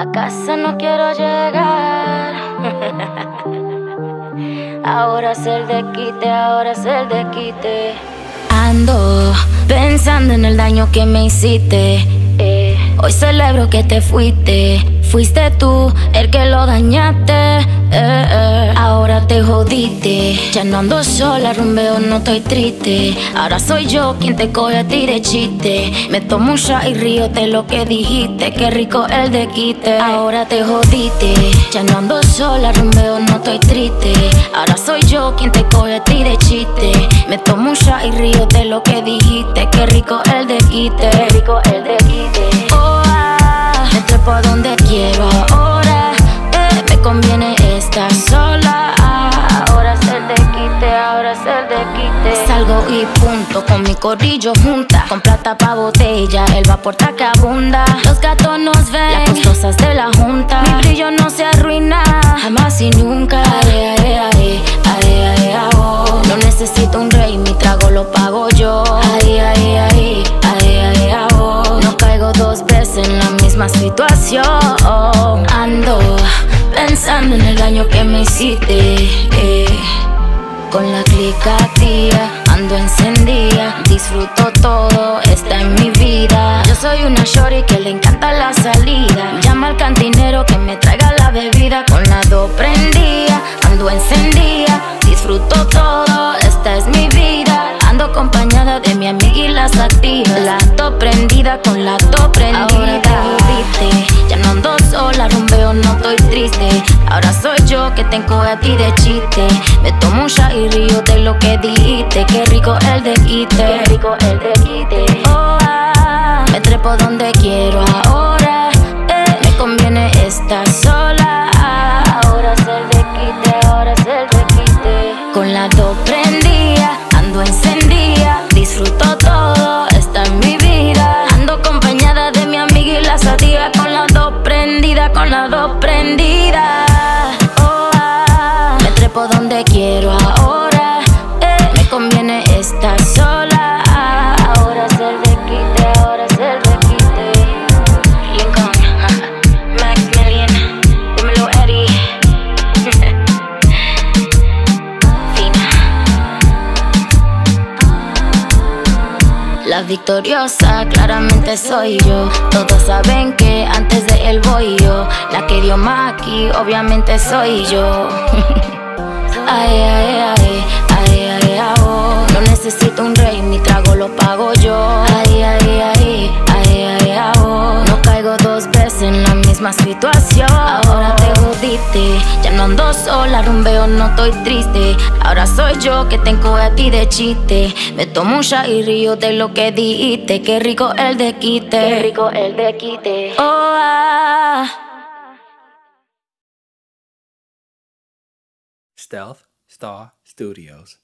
A casa no quiero llegar. ahora es el de quite, ahora es el de quite. Ando pensando en el daño que me hiciste. Eh, hoy celebro que te fuiste. Fuiste tú el que lo dañaste. Eh, eh. Ahora te jodiste. Ya no ando sola, rumbeo, no estoy triste. Ahora soy yo quien te coge a ti de chiste. Me tomo un shot y río de lo que dijiste. Qué rico el de quite. Ahora te jodiste. Ya no ando sola, rumbeo, no estoy triste. Ahora soy yo quien te coge a ti de chiste. Me tomo un shot y río de lo que dijiste. Qué rico el de quite. Qué rico el de quite. Oh, ah, me trepo donde quiero ahora. Salgo y punto con mi corrillo junta. Con plata pa' botella, el vapor está que abunda. Los gatos nos ven, las costosas de la junta. Mi brillo no se arruina, jamás y nunca. Oh. No necesito un rey, mi trago lo pago yo. Ay, ay, ay, ay, ay. No caigo dos veces en la misma situación. Ando pensando en el daño que me hiciste. eh. Con la clica tía, ando encendida, disfruto todo, está en mi vida. Yo soy una shorty que le encanta la salida. Llama al cantinero que me traiga la bebida con la do prendida, ando encendida, disfruto todo, esta es mi vida. Ando acompañada de mi amiga y las activas. La do prendida con la do prendida. Que te encoge a ti de chiste. Me tomo un shot y río de lo que dijiste. Qué rico el de quite. Qué rico el de quite. Oh, ah, me trepo donde quiero ahora. eh, me conviene estar sola. Ahora es el de quite, ahora es el de quite. Con la do prendida, Victoriosa claramente soy yo. Todos saben que antes de él voy yo. La que dio Maki obviamente soy yo. ay, ay, ay, ay, ay, ay, oh. No necesito un rey, mi trago lo pago yo. Ay, ay, ay, ay, ay, ay, oh. No caigo dos veces en la misma situación. No ando sola, rumbeo, no estoy triste. Ahora soy yo que te encoge a ti de chiste. Me tomo un shot y río de lo que dijiste. Qué rico el de quite. Qué rico el de quite. Oh, ah. Stealth Star Studios.